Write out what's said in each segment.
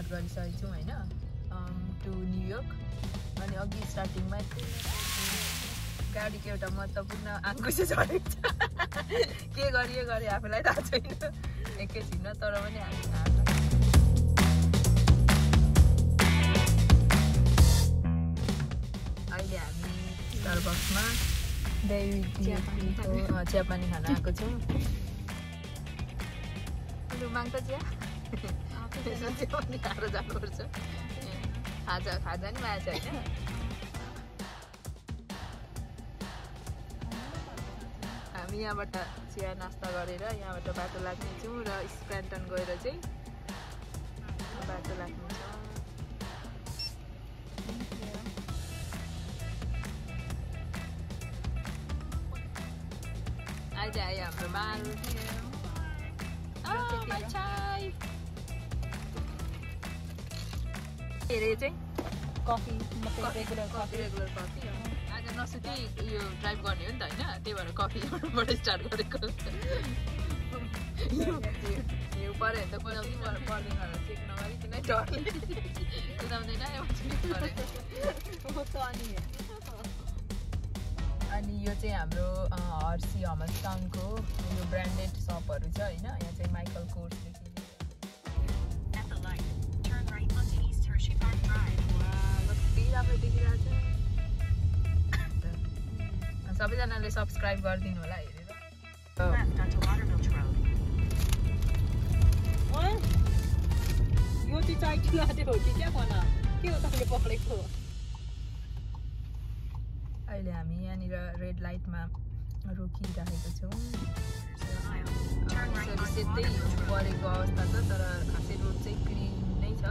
Start गरिसकेको छौँ होइन टु न्युयोर्क अनि अघि स्टार्टिङमा गाडीको एउटा महत्त्वपूर्ण आङ्कुस झरेको छ। के गरियो गरे आफूलाई थाहा छैन। एकैछिनमा तर पनि हामी अहिले हामी स्टारबक्समा चियापानी खान। आएको छौँ। माग्छ चिया। पनि खाएर जानुपर्छ खाजा खाजा नि माया छ होइन हामी यहाँबाट चिया नास्ता गरेर यहाँबाट बाटो लाग्नेछौँ र स्प्यान्टन गएर चाहिँ बाटो लाग्नेछौँ आज आयो हाम्रो बाल के अरे चाहिँ coffee regular coffee regular coffee आज नसुती यो ड्राइभ गर्ने हो नि त होइन? त्यही भएर कफीबाट स्टार्ट गरेको। हिउँ पऱ्यो भने त कुदाउँदै पर पर्दैन होला चेक नगरिकन डरले कुदाउँदैन अनि अनि यो चाहिँ हाम्रो हर्सी हमस टाउनको यो ब्रान्डेड सपहरू छ होइन? यहाँ चाहिँ माइकल कोर्सदेखि राम्रो देखिरहेको छ। सबैजनाले सब्सक्राइब गरिदिनु होला हेरेर. यो चाहिँ चाइटी लाटे हो कि क्या भन? के हो तपाईँले पक्रेको अहिले हामी यहाँनिर रेड लाइटमा रोकिरहेको छौँ। Road. परेको अवस्था छ तर खासै रोड चाहिँ क्लिन नै छ।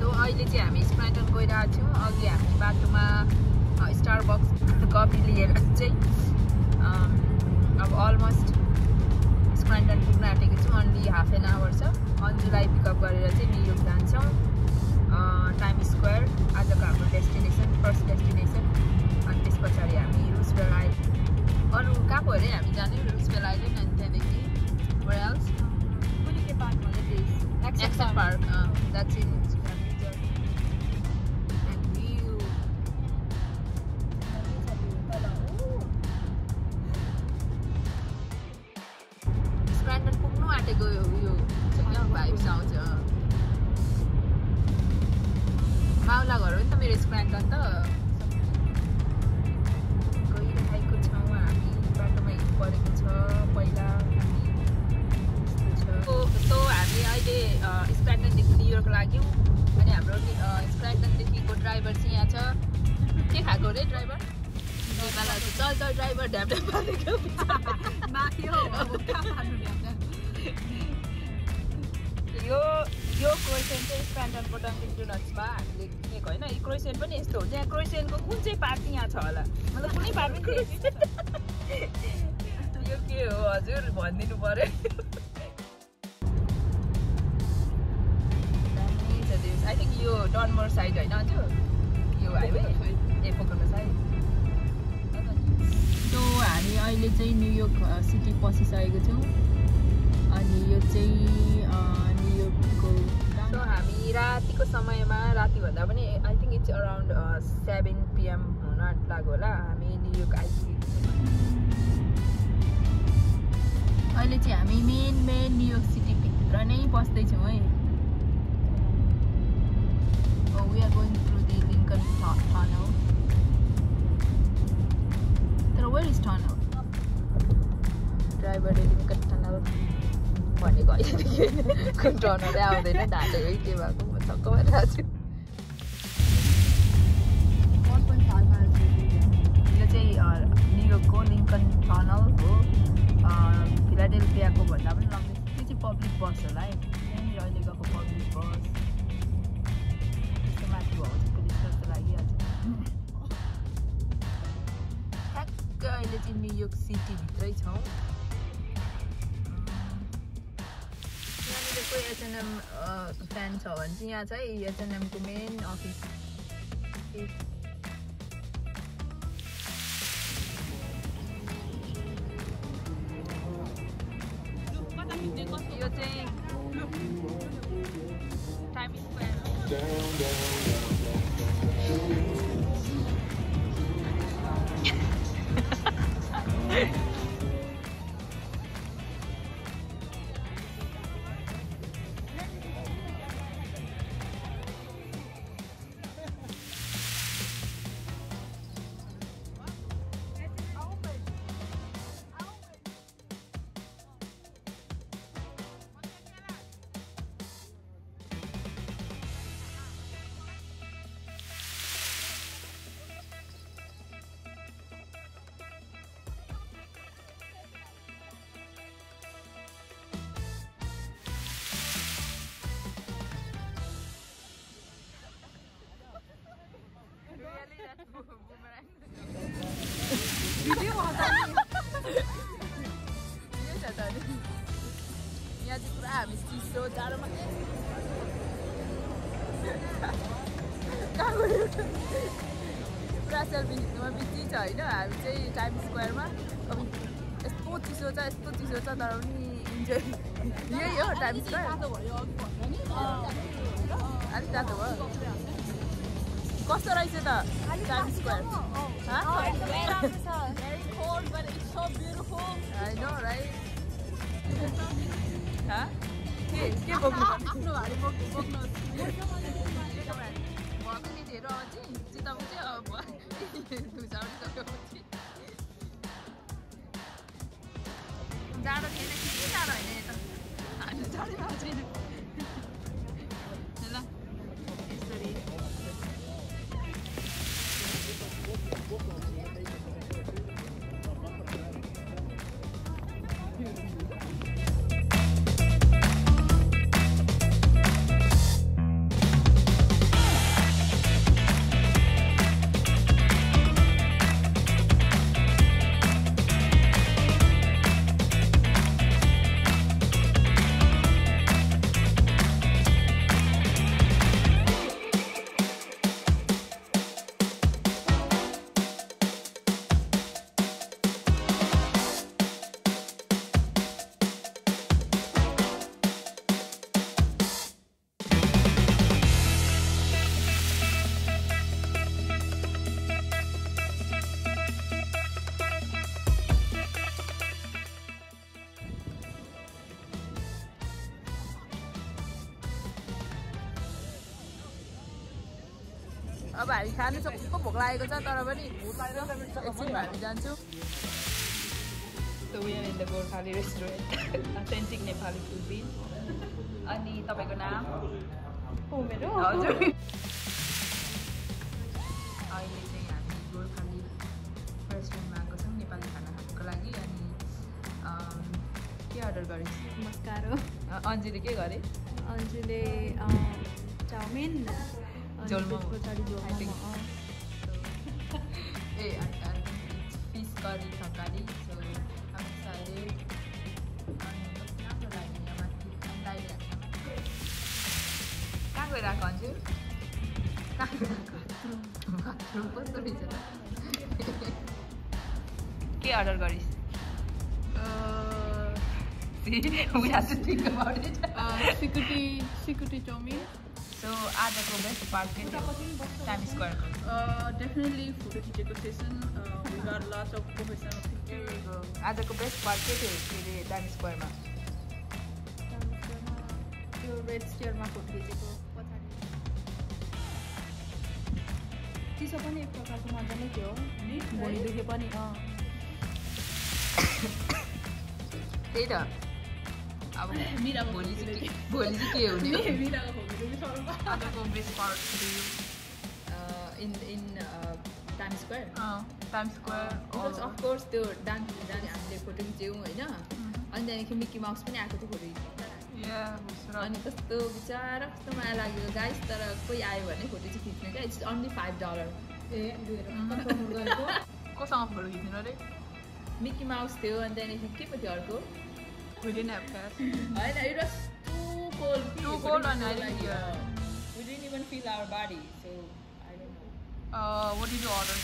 सो अहिले चाहिँ हामी स्प्राइटन गइरहेको छौँ अघि हामी बाटोमा स्टारबक्स कफी लिएर चाहिँ अब अलमोस्ट स्प्राइटन पुग्न आँटेको छौँ। अन्ली हाफ एन आवर छ। अन्जुलाई पिकअप गरेर चाहिँ न्युयोर्क जान्छौँ। टाइम स्क्वायर आजको हाम्रो डेस्टिनेसन फर्स्ट डेस्टिनेसन अनि त्यस पछाडि हामी रुसवेल आइल्यान्ड अरू कहाँ पो अरे हामी जाने? रुसवेल आइल्यान्ड अनि त्यहाँदेखि वेल्स पार्क एक्सन पार्क द्याट्स इन यो क्रोसेन चाहिँ स्प्यान्डनको डङ्किन डोनट्समा हामीले किनेको होइन। यो पनि यस्तो हुन्छ यहाँ क्रोसेनको कुन चाहिँ पार्ट यहाँ छ होला? मतलब कुनै पार्ट पनि। यो के हो? हजुर भनिदिनु पऱ्यो आई थिङ्क यो डनमोर साइड होइन हजुर यो हाइवे? ए साइड सो हामी अहिले चाहिँ न्युयोर्क सिटी पसिसकेको छौँ। अनि यो चाहिँ न्युयोर्कको सो हामी रातिको समयमा रातिभन्दा पनि I think it's around seven PM हुन लाग्यो होला हामी न्युयोर्क आइपुगेको छौँ अहिले चाहिँ हामी मेन मेन न्युयोर्क सिटीभित्र नै बस्दैछौँ है are going through the Lincoln tu- Tunnel. तर वेयर इज टनल ड्राइभरले लिङ्कन टनल भनेको होइन कुन टनलै आउँदैन ढालेको के भएको म छक्क भइरहेको छु 1.5 miles हो यो चाहिँ न्युयोर्कको लिङ्कन टनल हो फिलाडेल्फियाको भन्दा पनि लम्बी त्यो चाहिँ पब्लिक बस होला है यहाँनिर अहिले गएको पब्लिक बस त्यस्तो माथि चाहिँ पुलिस जस्तो लागिहाल्छ ठ्याक्क अहिले चाहिँ न्युयोर्क सिटीभित्रै छौँ कोही एचएनएम फ्यान छ भने चाहिँ यहाँ चाहिँ एचएनएमको मेन अफिस भिडियो यही चाहिँ पुरा हामी चिसो जाडोमा पुरा सेल्फी खिच्नुमा बिजी छ होइन हामी चाहिँ टाइम स्क्वायरमा अब यस्तो चिसो छ यस्तो चिसो छ तर पनि इन्जोय यही हो टाइम स्क्वायर अलिक तातो भयो कस्तो रहेछ त time square but it's so beautiful. I know, right? Hah? के के आफ्नो भएको नि अझै चिताउनु चाहिँ जाडो थिएन कि जाडो होइन यता हामी जाडो भएको लागेको छ तर पनि एकछिन हामी जान्छौँ। So we are in the Gorkhali restaurant, authentic Nepali cuisine. अनि तपाईँको नाम? Oh, मेरो? हजुर। अहिले चाहिँ हामी गोर्खाली रेस्टुरेन्टमा आएको छौँ नेपाली खाना खानुको लागि। अनि के अर्डर गरेँ नमस्कार अन्जीले के गरेँ? अन्जुले चाउमिन। पछाडि a fish curry Thakali so I'm excited. अनि कस्तो राम्रो लाग्यो यहाँ माथि दाइरहेको छ कहाँ गइरहेको अन्जु कहाँ गइरहेको बाथरुम कस्तो रहेछ त के अर्डर गरिस् We have to think about it. सिकुटी सिकुटी चाउमिन So आजको बेस्ट पार्ट के थियो टाइम स्क्वायरको डेफिनेटली फोटो खिचेको सेसन लट्स अफ प्रोफेसनल आजको बेस्ट पार्ट के थियो के अरे टाइम स्क्वायरमा त्यो रेड स्टेयरमा फोटो खिचेको पछाडि चिसो पनि एक प्रकारको मजा नै थियो भुँडी दुखे पनि त्यही त अब भोलि चाहिँ भोलि चाहिँ के हुने in in time square time square of course त्यो डान्स डान्स हामीले फोटो खिच्यौँ होइन। अनि त्यहाँदेखि मिक्की माउस पनि आएको थियो फोटो। अनि कस्तो बिचरा कस्तो माया लाग्यो गाइस तर कोही आयो भने फोटो चाहिँ खिच्नु क्या। इट्स ओन्ली फाइभ डलर ए कोसँग फोटो खिच्नु अरे मिक्की माउस थियो अनि त्यहाँदेखि के पो थियो अर्को? We didn't have gas. it was too cold. Too we cold on our didn't uh, we didn't even feel our body, so I don't know. Uh, what did you order?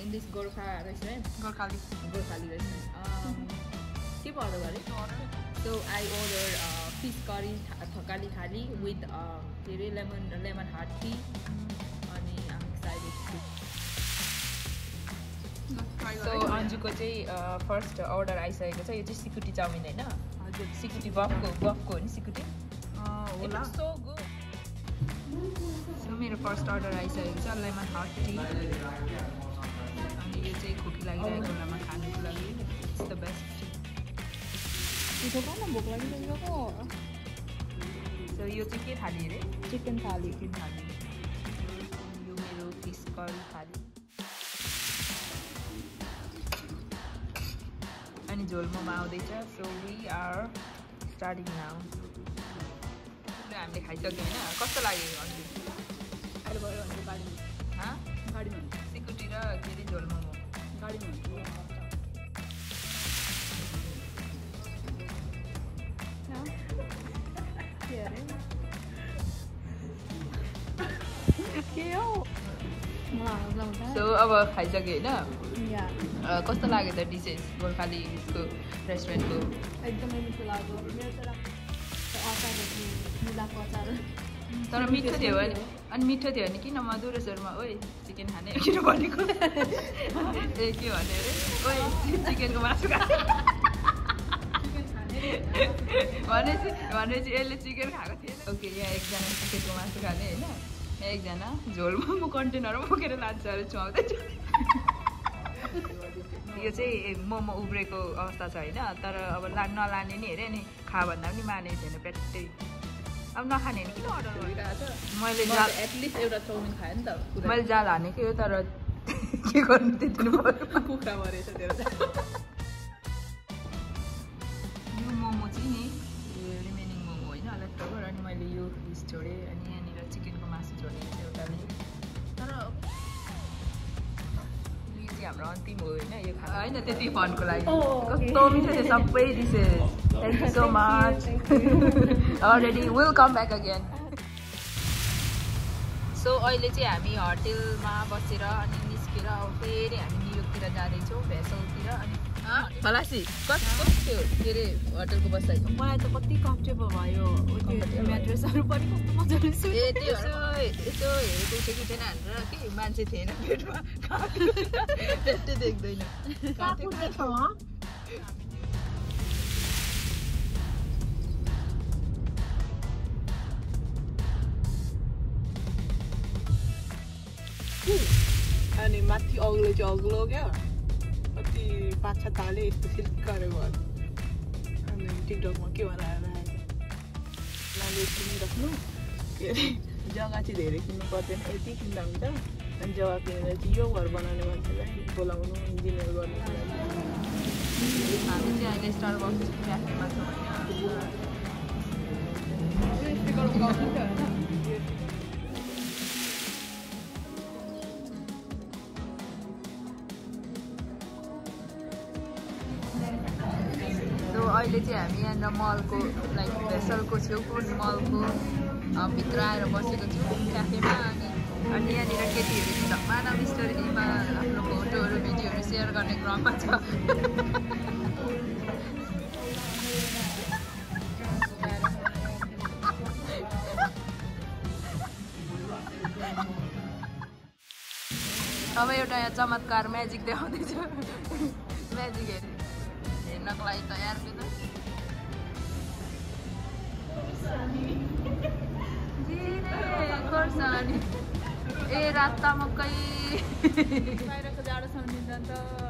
In this Gorkha restaurant? Gorkhali. Gorkhali restaurant. Um, keep order, right? So I ordered uh, fish curry th thakali thali with uh, lemon lemon hot tea. Mm-hmm. So अन्जुको चाहिँ first order आइसकेको छ। यो चाहिँ सिकुटी chowmein होइन? सिकुटी बफको बफको हो नि सिकुटी होला। सो गुड सो मेरो फर्स्ट अर्डर आइसकेको छ। लेमन हट टी अनि यो चाहिँ खोकी लागिरहेको बेलामा खानुको लागि। इट्स द बेस्ट छिटो खान भोक लागिसकेको सो यो चाहिँ के थाली अरे? चिकन थाली। चिकन थाली। यो मेरो फिस करी थाली। अनि झोल मोमो आउँदैछ so we are starting now हामीले खाइसक्यौँ होइन कस्तो लाग्यो गाडीमा हाँ गाडीमा सिकुटी र के अरे झोल मोमो गाडीमा सो अब खाइसक्यो होइन कस्तो लाग्यो त डिसेस गोर्खाली यसको रेस्टुरेन्टको? एकदमै मिठो लाग्यो। तर मुलाको अचार। मिठो थियो भने अनि मिठो थियो भने किन मधुरो स्वरमा ओइ चिकन खाने? किन भनेको? ए के भन्यो अरे? ओइ चिकनको मासु खाने भनेपछि भनेपछि यसले चिकन खाएको थिएन। ओके यहाँ एकजना चिकनको मासु खाने होइन? यहाँ एकजना झोलमा म कन्टेनर बोकेर लान्छ अरे यो चाहिँ मोमो उब्रेको अवस्था छ होइन। तर अब ला नलाने नि हेऱ्यो नि खा भन्दा पनि मानेको छैन पेट्टै अब नखाने नि किन अर्डर गरिरहेको छ मैले जाल एटलिस्ट एउटा चाउमिन खाएँ नि त मैले जाल हानेकै हो तर के गर्नु त्यति कुखुरा मरेछ त्यो यो मोमो चाहिँ नि रिमेनिङ मोमो होइन ओभर अनि मैले यो फिस छोडेँ अन्तिम हो होइन यो खाना होइन त्यति फनको लागि कस्तो मिठो थियो सबै dishes thank you so much already will come back again so अहिले चाहिँ हामी होटेलमा बसेर अनि निस्केर फेरि हामी न्युयोर्कतिर जाँदैछौँ भेसलतिर अनि खलासी कस्तो थियो के अरे होटलको बसाइ मलाई त कति कम्फर्टेबल भयो. म्याट्रेसहरू पनि कस्तो मजाले ए सुत्यो। त्यो यसो यसो हेरेको उठेको थिएन भनेर के मान्छे थिएन पेटमा पेटै देख्दैन। अनि माथि अग्लो चाहिँ अग्लो क्या कति पाँच छ ताले यस्तो सिल्काएर भयो अनि टिकटकमा के बनाएर लाले किनिराख्नु के अरे जग्गा चाहिँ धेरै किन्नु पर्दैन यति किन्दा हुन्छ अनि जग्गा किनेर चाहिँ यो घर बनाउने मान्छेलाई बोलाउनु इन्जिनियर गर्नुको लागि हामी चाहिँ अहिले स्टार बक्स क्याफेमा छौँ होइन अहिले चाहिँ हामी यहाँनिर मलको लाइक भेसलको छेउको मलको भित्र आएर बसेको छौँ क्याफेमा अनि अनि यहाँनिर केटीहरू मानव स्टोरीमा आफ्नो फोटोहरू भिडियोहरू सेयर गर्ने क्रममा छ अब एउटा यहाँ चमत्कार म्याजिक देखाउँदैछ म्याजिक हेर्नु तयार थियो त जिरे खोर्सानी ए राता मकै बाहिरको जाडो सम्झिन्छ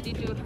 दे आर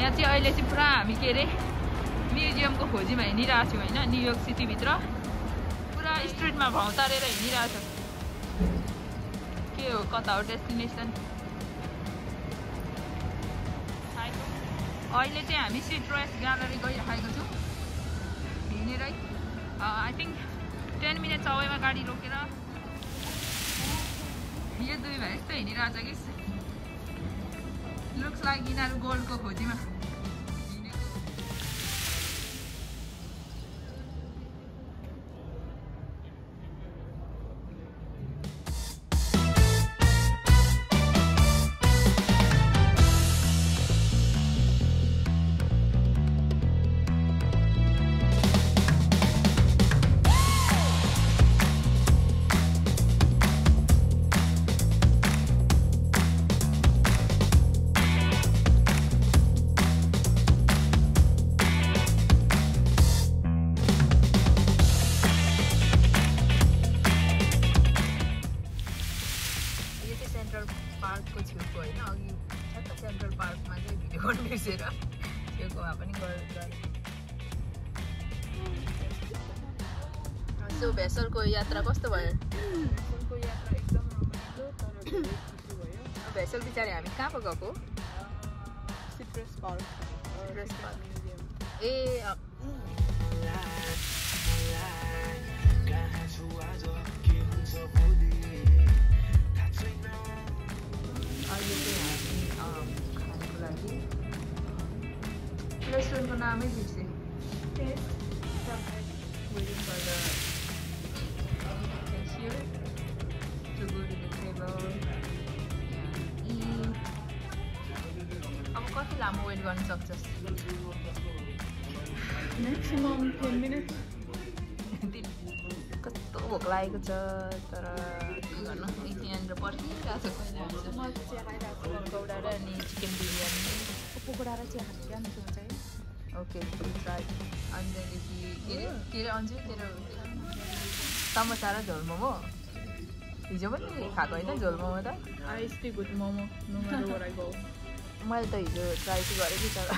हामी के अरे? म्युजियमको खोजीमा हिँडिरहेको छौँ होइन न्युयोर्क सिटीभित्र पुरा स्ट्रिटमा भाउ तारेर हिँडिरहेको छ। के हो कता हो डेस्टिनेसन? अहिले चाहिँ हामी सिट्रस ग्यालरी गइराखेको छौँ। हिँडेरै। आई थिङ्क टेन मिनट अवेमा गाडी रोकेर। यो दुई भाइ यस्तो हिँडिरहेको छ कि? लुक्स लाइक यिनीहरू गोल्डको खोजीमा। सो भेसलको यात्रा कस्तो भयो भेसलको यात्रा एकदम रमाइलो तर खुसी भयो भेसल पछाडि हामी कहाँ पो गएको citrus park Citrus Park. Museum ए अँ, अहिले चाहिँ हामी अँ, खानको लागि रेस्टुरेन्टको नामै बिर्सेँ cashier to go to the table. And eat. अब कति लामो वेट गर्न सक्छस् म्याक्सिमम् टेन मिनट कस्तो भोक लागेको छ तर के गर्नु यहाँनिर पर्खिरहेको छ म चिया खाइरहेको छु पकौडा र अनि चिकन बिरयानी पकोडा र चिया मिठो हुन्छ ओके अनि त्यहाँदेखि के अरे के अरे अन्जु तेरो समोसा र झोल मोमो हिजो पनि खाएको होइन झोल मोमो त आई स्टिक विथ मोमो मैले त हिजो ट्राई चाहिँ गरेँ कि तर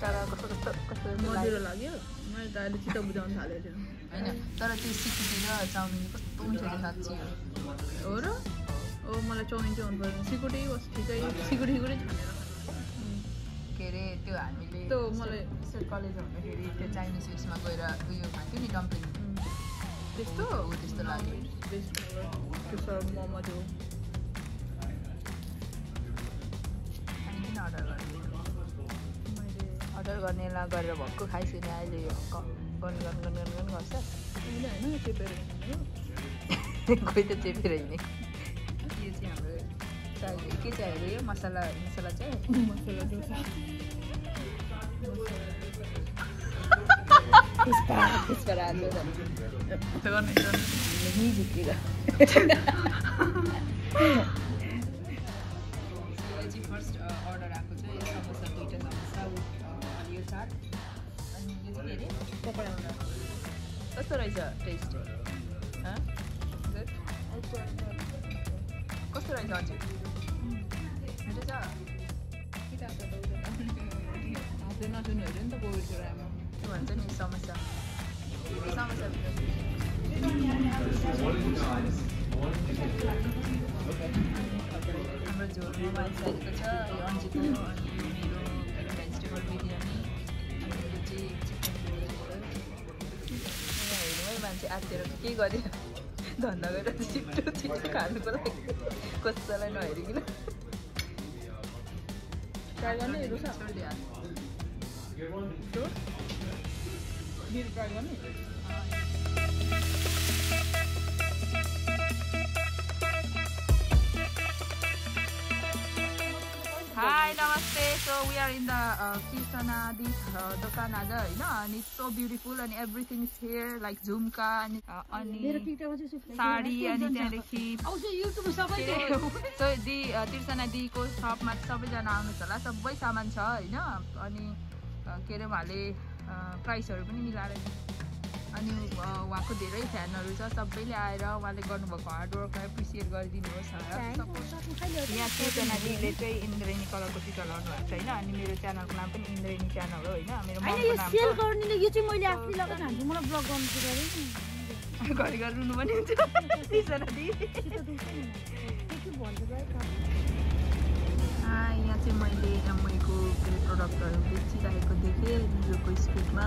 तर कस्तो कस्तो मधुरो लाग्यो। मैले त अहिले चित्त बुझाउन थालेको थियो होइन तर त्यो सिकुटी र चाउमिन कस्तो हुन्छ त्यो साँच्ची हो र ओ मलाई चाउमिन चाहिँ मन परेन सिकुटी बस ठिकै सिकुटी सिकुटी छानेर के अरे त्यो हामीले त्यो मलाई- कलेज हुँदाखेरि त्यो चाइनिज उयसमा गएर उयो खान्थ्यो नि डम्पलिङ त्यस्तो हो त्यस्तो लाग्यो त्यो मोमो त्यो अर्डर मैले अर्डर गर्नेलाई गरेर भक्कु खाइसक्यो नि अहिले यो गन गन गन गन गर्छ मैले होइन चेपेर त चेपेर हिँड्ने यो चाहिँ हाम्रो चाहियो के चाहियो यो मसला मसला चाहिँ मसला गर्ने गर्ने झिक्किएर यो चाहिँ फर्स्ट अर्डर आएको छ यो समोसा दुइटा समोसा with, यो चाट अनि यो चाहिँ के अरे पकडाउँदा कस्तो रहेछ टेस्ट? कस्तो रहेछ हजुर मिठो छ हातले नसुन्नु अरे नि त कोभिडको के भन्छ नि समोसा यो समोसा हाम्रो झोलमा आइसकेको छ यो अन्जिको मेरो भेजिटेबल बिरयानी यहाँ हेर्नुमै मान्छे आत्तिएर के गरेर धन्दा गरेर छिटो छिटो खानुको लागि कसैलाई नहेरिकन ट्राई। बिर ट्राई गर्ने हाई नमस्ते so we are in the किर्तनादि दोकान आज होइन अनि सो ब्युटिफुल अनि everything is here like jhumka अनि अनि साडी अनि त्यहाँदेखि सो दि तिर्सना दिको सपमा सबैजना आउनुहोस् होला सबै सामान छ होइन अनि के अरे उहाँले प्राइसहरू पनि मिलाएर अनि उहाँको धेरै फ्यानहरू छ सबैले आएर उहाँले गर्नुभएको हार्डवर्कलाई एप्रिसिएट गरिदिनुहोस् यहाँ चेतना दिदीले चाहिँ इन्द्रेणी कलरको टिका लगाउनु भएको छ होइन? अनि मेरो च्यानलको नाम पनि इन्द्रेणी च्यानल हो होइन? मेरो घरि घरि रुनु पनि हुन्छ। यहाँ चाहिँ मैले एमआईको प्रडक्टहरू बेचिरहेको देखेँ रिभ्यूको स्पिडमा